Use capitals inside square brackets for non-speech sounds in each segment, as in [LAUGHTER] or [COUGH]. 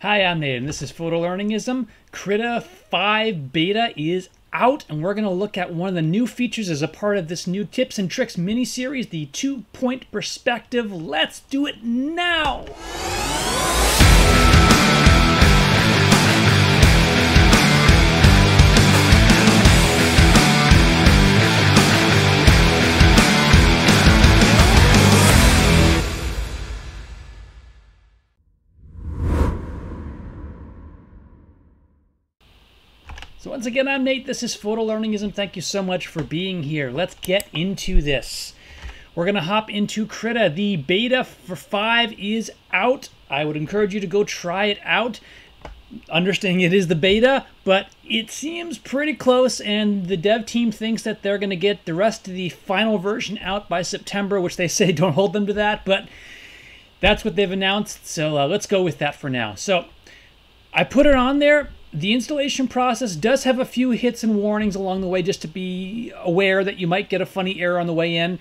Hi, I'm Nate, and this is Photolearningism. Krita 5 Beta is out, and we're going to look at one of the new features as a part of this new Tips and Tricks mini-series, the two-point perspective. Let's do it now! So once again, I'm Nate. This is Photolearningism. Thank you so much for being here. Let's get into this. We're going to hop into Krita. The beta for 5 is out. I would encourage you to go try it out. Understanding it is the beta, but it seems pretty close, and the dev team thinks that they're going to get the rest of the final version out by September, which they [LAUGHS] say don't hold them to that, but that's what they've announced. So uh, let's go with that for now. So I put it on there the installation process does have a few hits and warnings along the way just to be aware that you might get a funny error on the way in.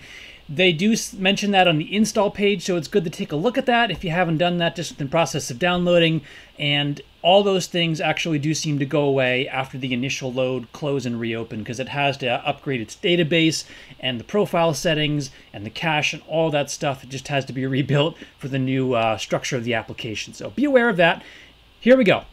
They do mention that on the install page, so it's good to take a look at that if you haven't done that, just in process of downloading. And all those things actually do seem to go away after the initial load, close, and reopen because it has to upgrade its database and the profile settings and the cache and all that stuff. It just has to be [LAUGHS] rebuilt for the new uh, structure of the application. So be aware of that. Here we go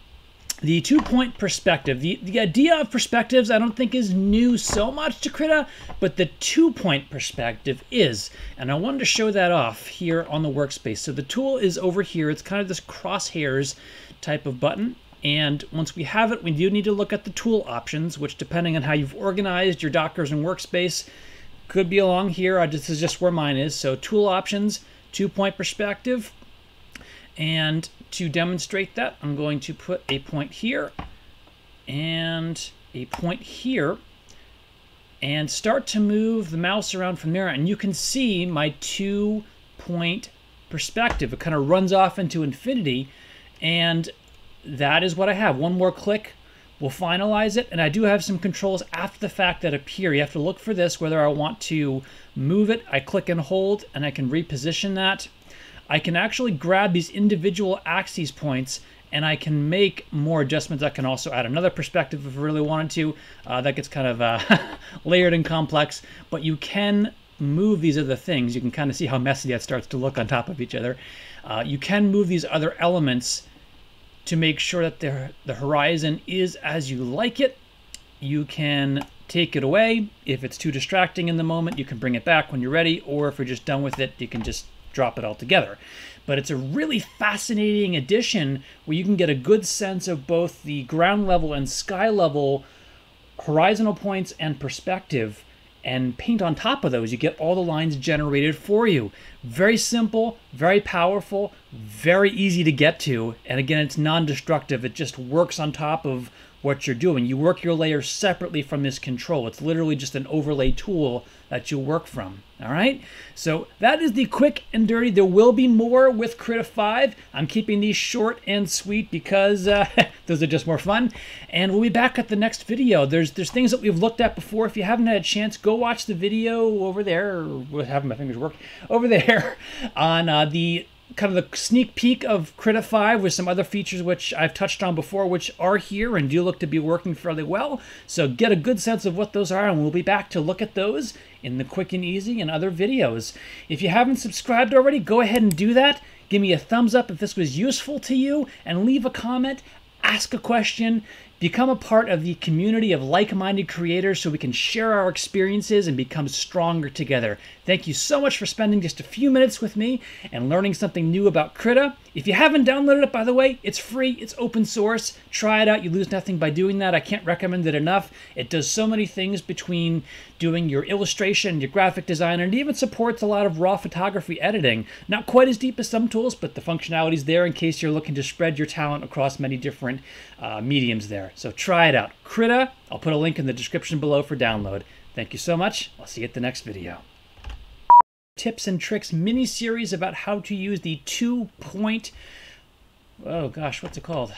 the two point perspective. The, the idea of perspectives I don't think is new so much to Krita, but the two point perspective is. And I wanted to show that off here on the workspace. So the tool is over here. It's kind of this crosshairs type of button. And once we have it, we do need to look at the tool options, which depending on how you've organized your Dockers and workspace, could be along here. This is just where mine is. So tool options, two point perspective, and to demonstrate that, I'm going to put a point here and a point here and start to move the mouse around from there. And you can see my two point perspective. It kind of runs off into infinity. And that is what I have. One more click will finalize it. And I do have some controls after the fact that appear. You have to look for this, whether I want to move it. I click and hold and I can reposition that. I can actually grab these individual axes points and I can make more adjustments. I can also add another perspective if I really wanted to. Uh, that gets kind of uh, [LAUGHS] layered and complex, but you can move these other things. You can kind of see how messy that starts to look on top of each other. Uh, you can move these other elements to make sure that the, the horizon is as you like it. You can take it away. If it's too distracting in the moment, you can bring it back when you're ready, or if you're just done with it, you can just drop it altogether. But it's a really fascinating addition where you can get a good sense of both the ground level and sky level horizontal points and perspective and paint on top of those. You get all the lines generated for you. Very simple, very powerful, very easy to get to. And again, it's non-destructive. It just works on top of what you're doing. You work your layers separately from this control. It's literally just an overlay tool that you work from. All right, so that is the quick and dirty. There will be more with Krita 5. I'm keeping these short and sweet because uh, [LAUGHS] those are just more fun. And we'll be back at the next video. There's there's things that we've looked at before. If you haven't had a chance, go watch the video over there. Or having my fingers work over there [LAUGHS] on uh, the kind of the sneak peek of 5 with some other features which I've touched on before, which are here and do look to be working fairly well. So get a good sense of what those are, and we'll be back to look at those in the quick and easy and other videos. If you haven't subscribed already, go ahead and do that. Give me a thumbs up if this was useful to you, and leave a comment, ask a question. Become a part of the community of like minded creators so we can share our experiences and become stronger together. Thank you so much for spending just a few minutes with me and learning something new about Krita. If you haven't downloaded it, by the way, it's free, it's open source. Try it out, you lose nothing by doing that. I can't recommend it enough. It does so many things between doing your illustration, your graphic design, and it even supports a lot of raw photography editing. Not quite as deep as some tools, but the functionality is there in case you're looking to spread your talent across many different uh, mediums there. So try it out. Krita, I'll put a link in the description below for download. Thank you so much. I'll see you at the next video. Tips and tricks mini series about how to use the two point, oh gosh, what's it called?